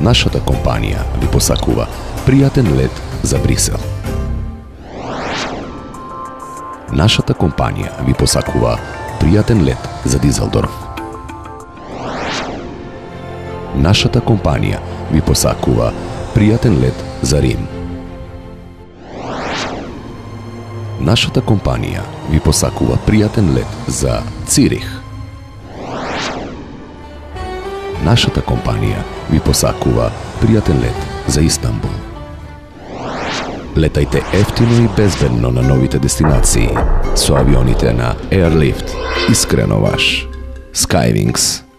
Нашата компанија ви посакува пријатен лет за Брисел. Нашата компанија ви посакува пријатен лет за Дизелдорф. Нашата компанија ви посакува пријатен лет за Рим. Нашата компанија ви посакува пријатен лет за Цирих. Нашата компанија ви посакува пријатен лет за Истанбул. Летајте ефтино и безбедно на новите дестинации со авионите на Airlift. Искрено ваш. Skywings.